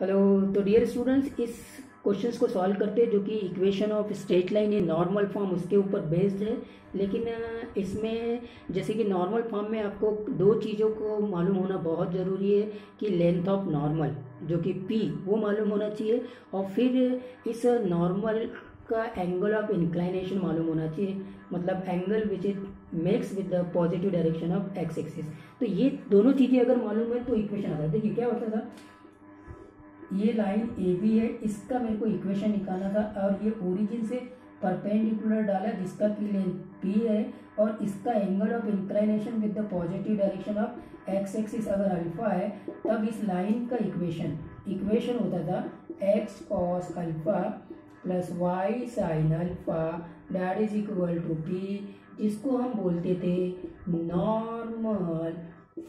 Hello तो dear students इस questions को सॉल्व करते हैं जो कि equation of straight line in normal form उसके ऊपर बेस्ड है। लेकिन इसमें जैसे कि नॉर्मल फॉर्म में आपको दो चीज़ों को मालूम होना बहुत ज़रूरी है कि लेंथ ऑफ़ नॉर्मल जो कि पी वो मालूम होना चाहिए। और फिर इस नॉर्मल का एंगल ऑफ़ इंक्लाइनेशन मालूम होना चाहिए। मतलब angle which is makes with the positive direction of X axis तो ये दोनों चीज़ें अगर मालूम है तो इक्वेशन आ आता है क्या होता था? ये लाइन ए बी है, इसका मेरे को इक्वेशन निकालना था और ये ओरिजिन से परपेंडिकुलर डाला जिसका की लेंथ पी है और इसका angle of inclination with the positive direction of X axis अगर अल्फ़ा है, तब इस लाइन का इक्वेशन इक्वेशन होता था X cos alpha plus Y sine alpha that is equal to P जिसको हम बोलते थे normal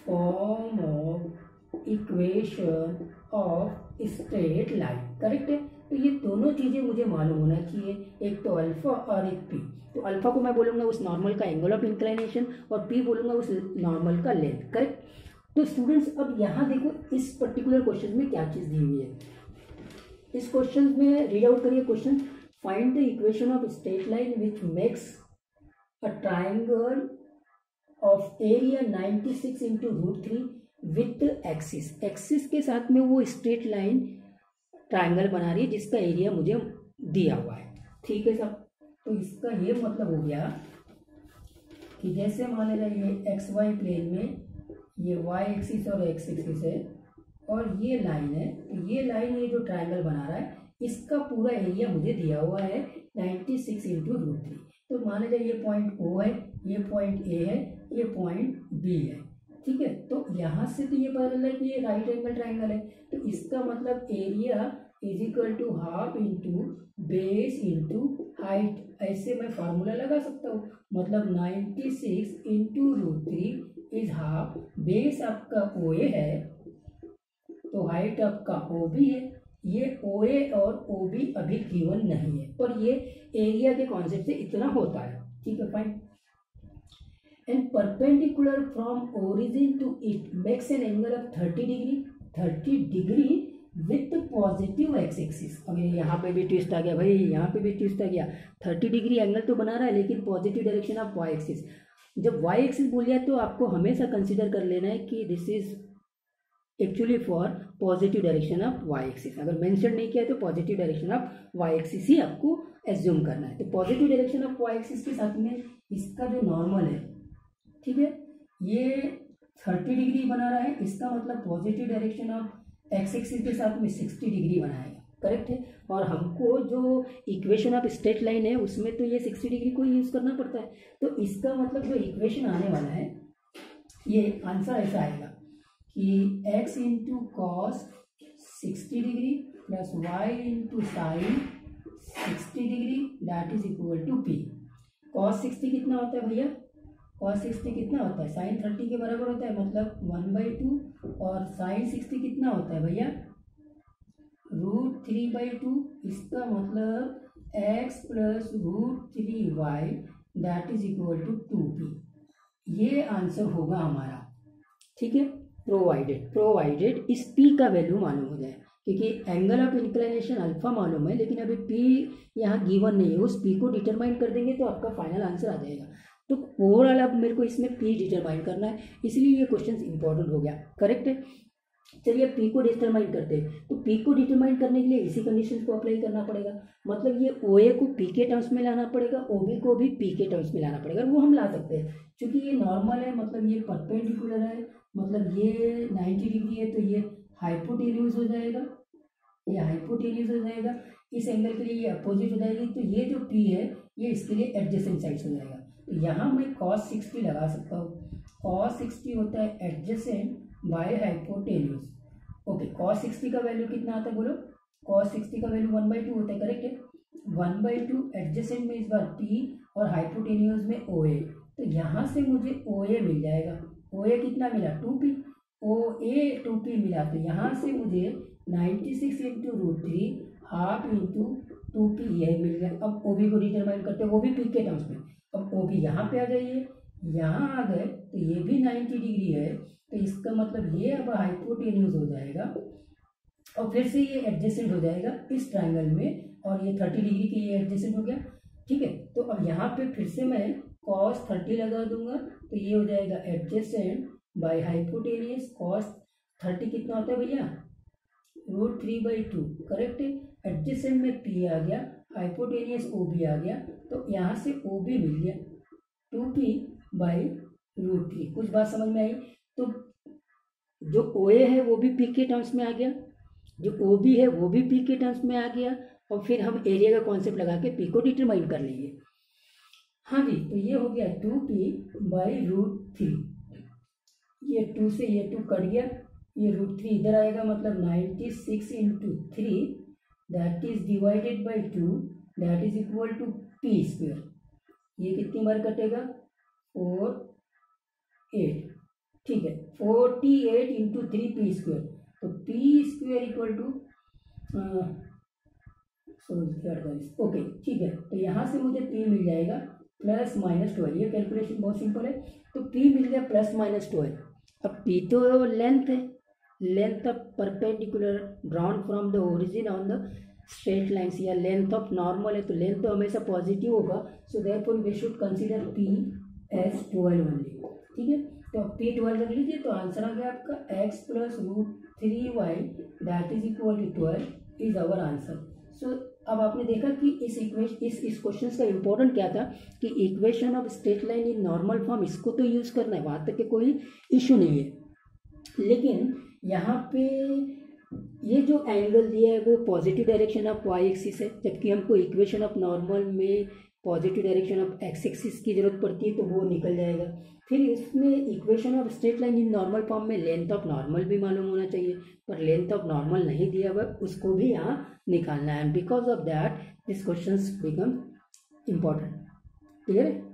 form of equation of straight line correct है? तो ये दोनों चीज़ें मुझे मालूम होना चाहिए। एक तो अल्फ़ा और एक पी तो अल्फ़ा को मैं बोलूँगा उस नॉर्मल का एंगल ऑफ़ इंक्लाइनेशन और पी बोलूँगा उस नॉर्मल का लेंथ करेक्ट तो स्टूडेंट्स अब यहाँ देखो, इस पर्टिकुलर क्वेश्चन में क्या चीज़ दी हुई है? इस क्वेश्चन में रीड आउट करिए question find the equation of straight line which makes a triangle of area 96 six into root three with axis. Axis के साथ में वो स्ट्रेट लाइन ट्राइंगल बना रही है जिसका एरिया मुझे दिया हुआ है। ठीक है सब? तो इसका ये मतलब हो गया कि जैसे मान लेना ये एक्स वाई प्लेन में ये वाई एक्सिस और एक्स एक्सिस है, और ये लाइन है तो ये लाइन ये जो ट्राइंगल बना रहा है, इसका पूरा एरिया मुझे दिया हुआ है ninety six into root three तो मान लीजिए ये पॉइंट ओ है, ये पॉइंट ए है, ये पॉइंट बी है। ठीक है? तो यहाँ से तो ये पता चल रहा है कि ये राइट एंगल ट्राइंगल है। तो इसका मतलब area is equal to half into base into height ऐसे मैं फार्मूला लगा सकता हूँ। मतलब ninety six into root three is half base आपका ओ ए है तो हाइट आपका ओ बी है। ये ओ ए और ओ बी अभी गिवन नहीं है। पर ये एरिया के कॉन्सेप्ट से इतना होता है। ठीक है fine and perpendicular from origin to it makes an angle of 30 degree 30 degree with positive X axis अब यहाँ पे भी ट्विस्ट आ गया भाई, यहाँ पे भी ट्विस्ट आ गया। थर्टी डिग्री एंगल तो बना रहा है, लेकिन positive direction of Y axis जब वाई एक्सिस बोल दिया तो आपको हमेशा कंसिडर कर लेना है कि this is actually for positive direction of Y axis अगर मेंशन नहीं किया तो positive direction of Y axis ही आपको एज्यूम करना है। तो positive direction of Y axis के साथ में इसका जो नॉर्मल है ठीक है? ये थर्टी डिग्री बना रहा है, इसका मतलब positive direction of X axis के साथ में सिक्सटी डिग्री बनाएगा करेक्ट है? और हमको जो इक्वेशन ऑफ़ स्ट्रेट लाइन है, उसमें तो ये सिक्सटी डिग्री को यूज़ करना पड़ता है। तो इसका मतलब जो इक्वेशन आने वाला है, ये आंसर ऐसा आएगा कि X into cos sixty degree plus Y into sine sixty degree that is equal to P cos sixty कितना होता है भैया? कॉस सिक्सटी कितना होता है? साइन थर्टी के बराबर होता है मतलब वन बाई टू और साइन सिक्सटी कितना होता है भैया? रूट थ्री बाई टू इसका मतलब X plus root three Y that is equal to two P ये आंसर होगा हमारा। ठीक है? प्रोवाइडेड प्रोवाइडेड इस पी का वैल्यू मालूम हो जाए, क्योंकि एंगल ऑफ़ इंक्लाइनेशन अल्फ़ा मालूम है, लेकिन अभी पी यहाँ गिवन नहीं है, उस पी को डिटरमाइन कर देंगे तो आपका फाइनल आंसर आ जाएगा। तो ओवरऑल अब मेरे को इसमें पी डिटरमाइन करना है, इसलिए ये क्वेश्चन इंपॉर्टेंट हो गया। करेक्ट है? चलिए पी को डिटरमाइन करते हैं। तो पी को डिटरमाइन करने के लिए इसी कंडीशन को अप्लाई करना पड़ेगा। मतलब ये ओ ए को पी के टर्म्स में लाना पड़ेगा ओ बी को भी पी के टर्म्स में लाना पड़ेगा, वो हम ला सकते हैं। क्योंकि ये नॉर्मल है मतलब ये परपेंडिकुलर है मतलब ये नाइन्टी डिग्री है तो ये हाइपोटेन्यूज हो जाएगा। ये हाइपोटेन्यूज हो जाएगा। इस एंगल के लिए ये अपोजिट हो जाएगी। तो ये जो पी है, ये इसके लिए एडजस्टेंट साइड हो जाएगा। तो यहाँ मैं कॉस सिक्सटी लगा सकता हूँ। कॉस सिक्सटी होता है adjacent by hypotenuse okay cos sixty का वैल्यू कितना आता है बोलो? कॉस सिक्सटी का वैल्यू वन बाई टू होता है करेक्ट है? वन बाई टू एडजसेंट में इस बार पी और हाइपोटेन्यूज में ओ ए तो यहाँ से मुझे ओ ए मिल जाएगा। ओ ए कितना मिला? Two P O A two P मिला तो यहाँ से मुझे ninety six into root three half into two P यही मिल गया। अब ओ बी को डिटरमाइन करते हैं। वो भी पी के टर्म्स में। अब ओ भी यहाँ पे आ जाइए। यहाँ आ गए तो ये भी नाइन्टी डिग्री है। तो इसका मतलब ये अब हाइपोटेन्यूज हो जाएगा और फिर से ये एडजस्टेंट हो जाएगा इस ट्राइंगल में और ये थर्टी डिग्री के ये एडजस्टेंट हो गया। ठीक है? तो अब यहाँ पे फिर से मैं कॉस थर्टी लगा दूँगा। तो ये हो जाएगा adjacent by hypotenuse cos thirty कितना होता है भैया? Root three by two correct है? एडजस्टेंट में पी आ गया हाइपोटेनियस ओ बी आ गया तो यहाँ से ओ बी मिल गया, two P by root three कुछ बात समझ में आई? तो जो ओ ए है, वो भी पी के टर्म्स में आ गया, जो ओ बी है, वो भी पी के टर्म्स में आ गया, और फिर हम एरिया का कॉन्सेप्ट लगा के पी को डिटरमाइन कर लेंगे। हाँ जी तो ये हो गया two P by root three ये टू से ये टू कट गया, ये रूट थ्री इधर आएगा मतलब ninety six into three that is divided by two that is equal to P square ये कितनी बार कटेगा? फोर एट ठीक है. Forty eight into three P square तो पी स्क्वेयर इक्वल टू अड़तालीस ओके ठीक है. तो यहाँ से मुझे पी मिल जाएगा प्लस माइनस ट्वेल्व ये कैलकुलेशन बहुत सिंपल है. तो पी मिल गया प्लस माइनस ट्वेल्व अब पी तो लेंथ है. Length of perpendicular drawn from the origin on the straight lines या लेंथ ऑफ़ नॉर्मल है तो लेंथ तो हमेशा पॉजिटिव होगा। So therefore we should consider P as twelve only ठीक है? तो पी ट्वेल्व रख लीजिए तो आंसर आ गया आपका। X plus root three Y that is equal to twelve is our answer so अब आपने देखा कि इस इक्वेशन इस इस क्वेश्चन का इंपॉर्टेंट क्या था? कि equation of straight line in normal form इसको तो यूज़ करना है, वहाँ तक के कोई इशू नहीं है। लेकिन यहाँ पे ये जो एंगल दिया है वो positive direction of Y axis है, जबकि हमको इक्वेशन ऑफ़ नॉर्मल में positive direction of X axis की ज़रूरत पड़ती है तो वो निकल जाएगा। फिर इसमें equation of straight line in normal form में लेंथ ऑफ़ नॉर्मल भी मालूम होना चाहिए, पर लेंथ ऑफ़ नॉर्मल नहीं दिया हुआ, उसको भी यहाँ निकालना है। Because of that this question become important clear है?